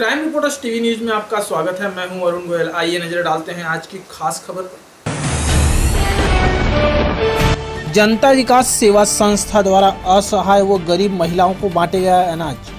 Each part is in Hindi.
क्राइम रिपोर्टर्स टीवी न्यूज़ में आपका स्वागत है। मैं हूँ अरुण गोयल। आइए नज़र डालते हैं आज की खास खबर पर। जनता विकास सेवा संस्था द्वारा असहाय व गरीब महिलाओं को बांटे गया अनाज।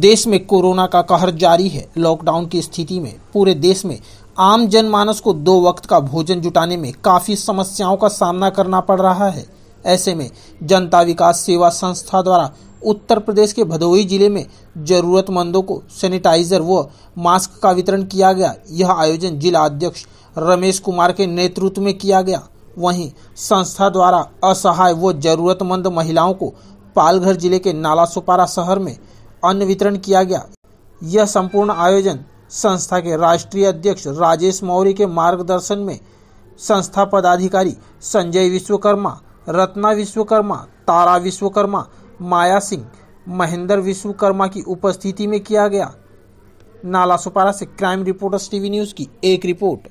देश में कोरोना का कहर जारी है। लॉकडाउन की स्थिति में पूरे देश में आम जनमानस को दो वक्त का भोजन जुटाने में काफ़ी समस्याओं का सामना करना पड़ रहा है। ऐसे में जनता विकास सेवा संस्था द्वारा उत्तर प्रदेश के भदोही ज़िले में जरूरतमंदों को सैनिटाइजर व मास्क का वितरण किया गया। यह आयोजन जिला अध्यक्ष रमेश कुमार के नेतृत्व में किया गया। वहीं संस्था द्वारा असहाय व जरूरतमंद महिलाओं को पालघर ज़िले के नाला सुपारा शहर में अन्न वितरण किया गया। यह संपूर्ण आयोजन संस्था के राष्ट्रीय अध्यक्ष राजेश मौर्य के मार्गदर्शन में संस्था पदाधिकारी संजय विश्वकर्मा, रत्ना विश्वकर्मा, तारा विश्वकर्मा माया सिंह महेंद्र विश्वकर्मा की उपस्थिति में किया गया। नाला सुपारा से क्राइम रिपोर्टर्स टीवी न्यूज़ की एक रिपोर्ट।